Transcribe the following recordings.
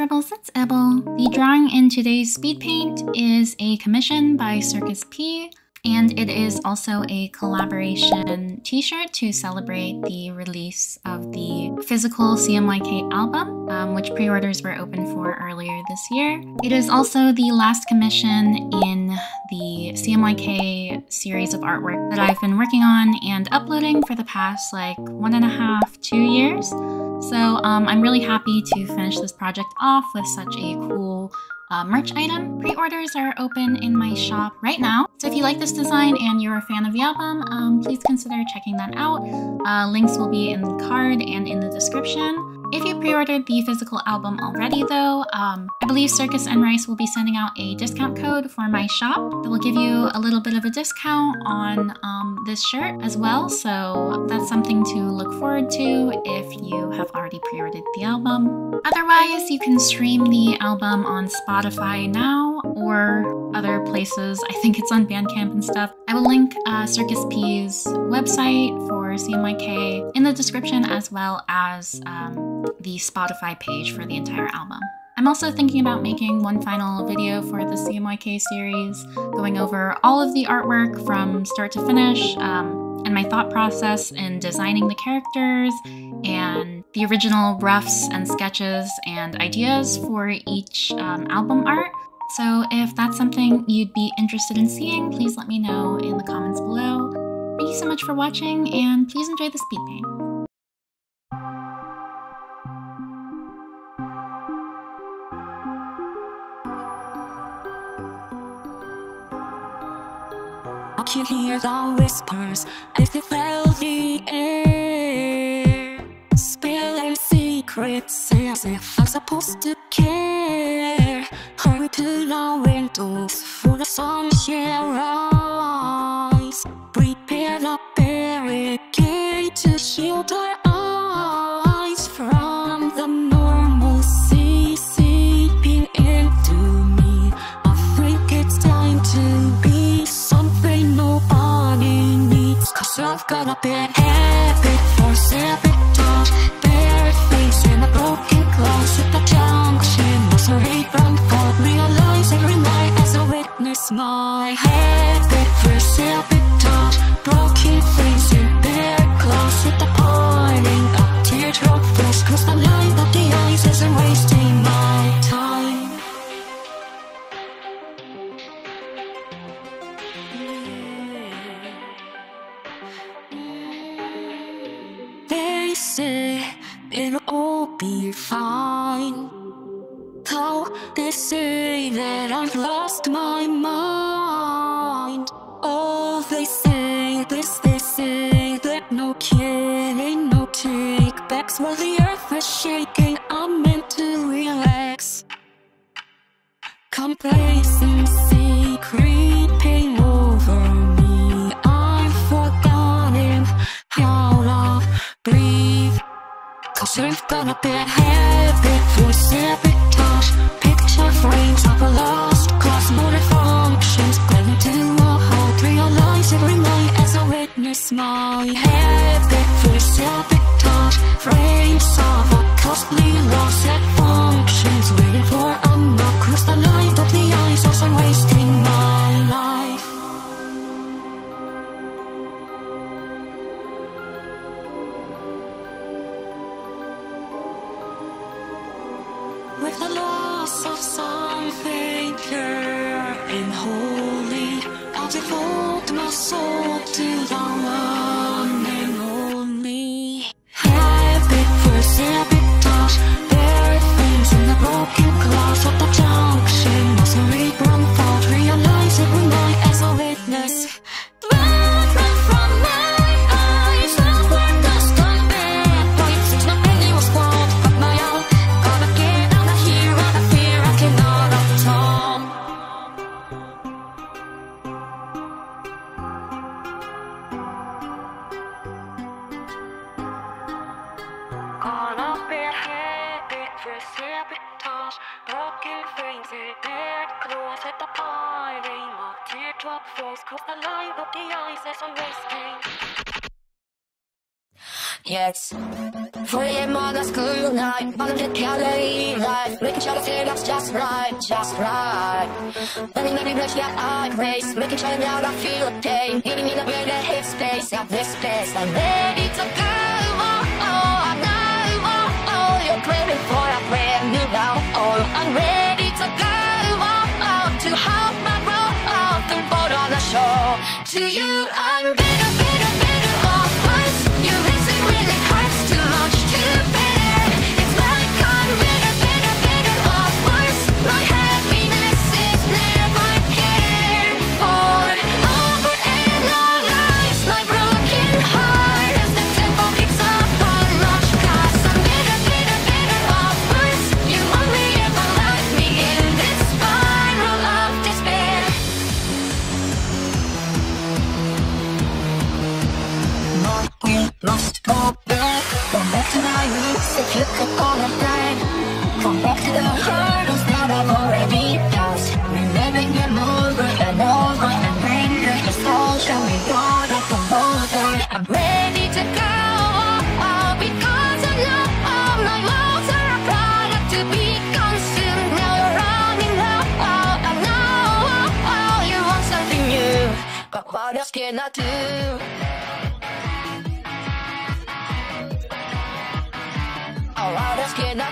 Scribbles, it's. The drawing in today's speed paint is a commission by Circus P, and it is also a collaboration t-shirt to celebrate the release of the physical CMYK album, um, which pre-orders were open for earlier this year. It is also the last commission in the CMYK series of artwork that I've been working on and uploading for the past like one and a half, two years. So um, I'm really happy to finish this project off with such a cool uh, merch item. Pre-orders are open in my shop right now. So if you like this design and you're a fan of the album, um, please consider checking that out. Uh, links will be in the card and in the description. If you pre-ordered the physical album already though, um, I believe Circus and Rice will be sending out a discount code for my shop that will give you a little bit of a discount on um, this shirt as well. So that's something to look forward to if you have already pre-ordered the album. Otherwise, you can stream the album on Spotify now or other places. I think it's on Bandcamp and stuff. I will link uh, Circus P's website for CMYK in the description as well as um, the Spotify page for the entire album. I'm also thinking about making one final video for the CMYK series, going over all of the artwork from start to finish, um, and my thought process in designing the characters, and the original roughs and sketches and ideas for each um, album art. So if that's something you'd be interested in seeing, please let me know in the comments below. Thank you so much for watching, and please enjoy the speed paint. I can hear the whispers as they fill the air Spilling secrets as if I'm supposed to Got a bad habit for sabotage Bare face in a broken a every night as I witness my habit for sabotage While the earth is shaking, I'm meant to relax. Complacency creeping over me. I've forgotten how to breathe. Cause I've got a bad habit for sabotage. Picture frames of a lost witness my habit for sabotage. Frames of a costly loss that functions. Waiting for a knock, the light of the eyes as I'm wasting my life. With the loss of something pure and holy, I'll devote my soul to Cause the light of the Yes. 4am on a school night, bottom to calorie life, making sure the feeling's just right, just right. Letting me rush, yeah, I race, making sure now I feel the pain, hitting me in a better headspace, at this place, I'm ready to go. Oh, oh, I know, oh, oh, you're craving for a brand new now. Oh, I'm ready show. To you, I'm better, better, better Go back to my roots if you could call it that Come back to the hurdles that I've already passed Reliving them over and over and anger is all we go up the boulder I'm ready to go. Because all walls are a to be consumed. Now you're running low. I know you want something new But what else can I do? Oh, what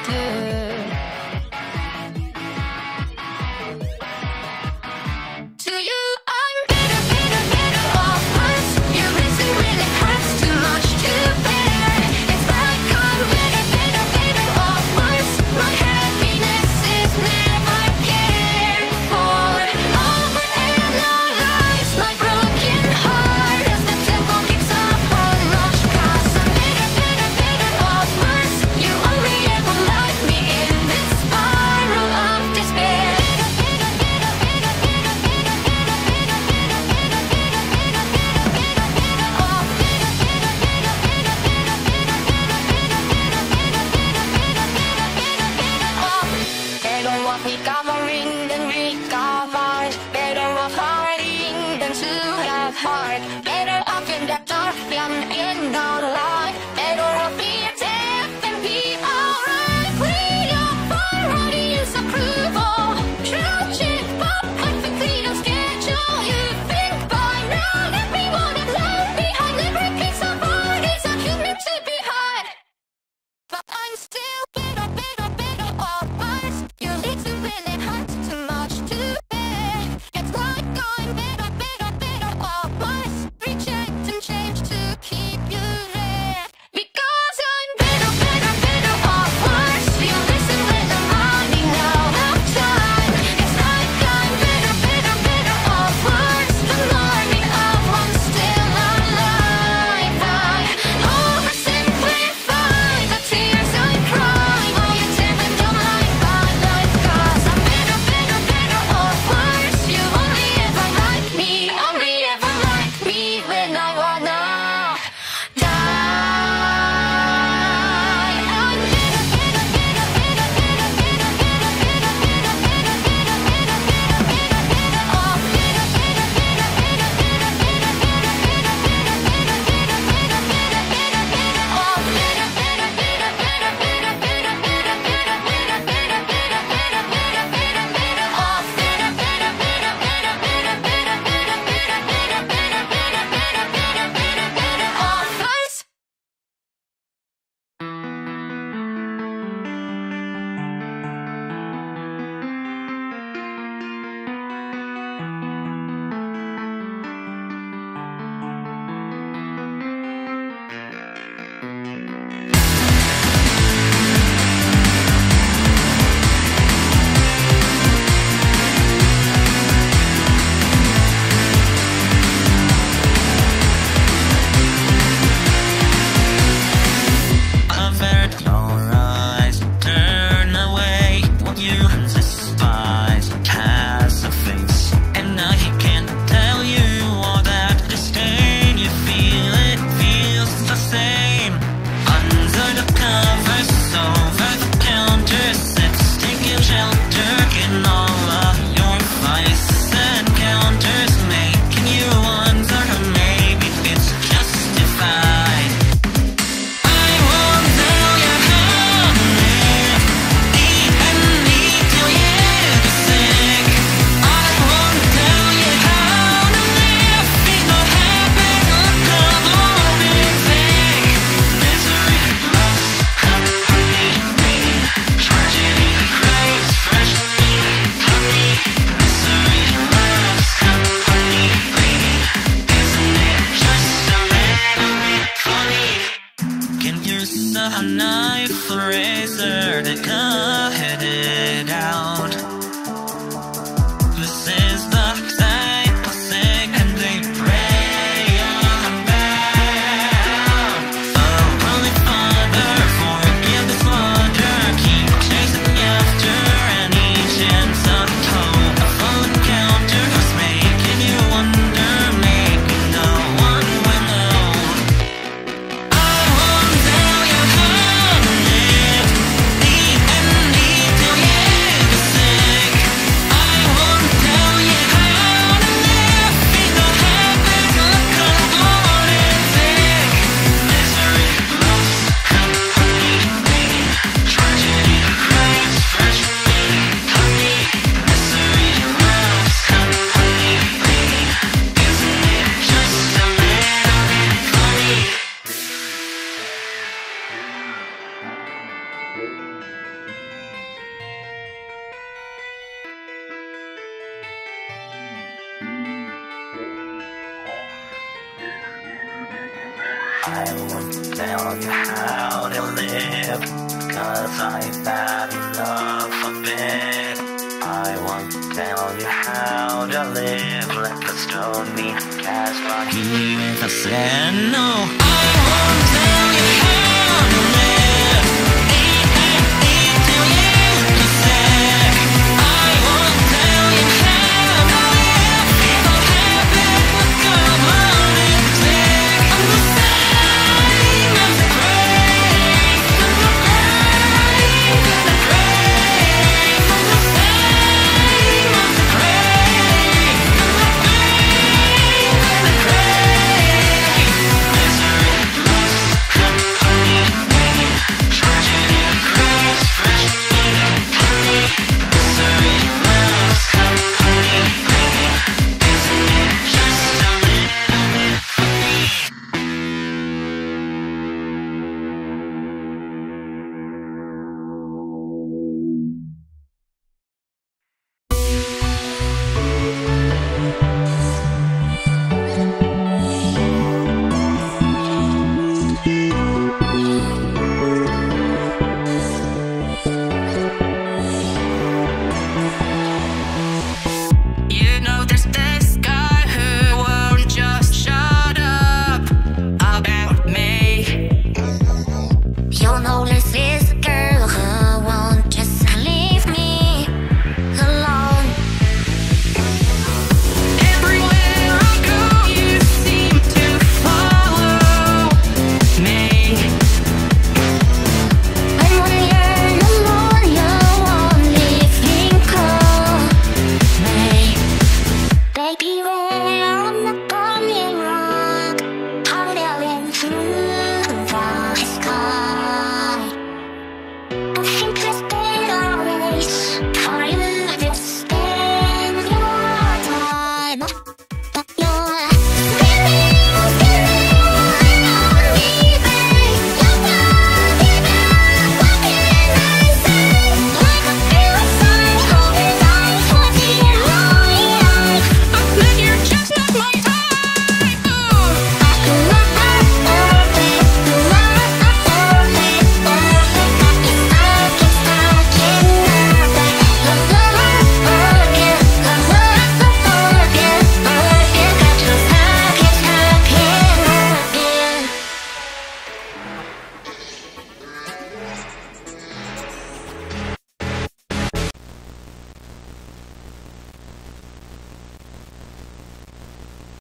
walk how to live. Cause I've had enough of it. I won't tell you how to live. Let the stone be cast by you if I said no. I won't tell you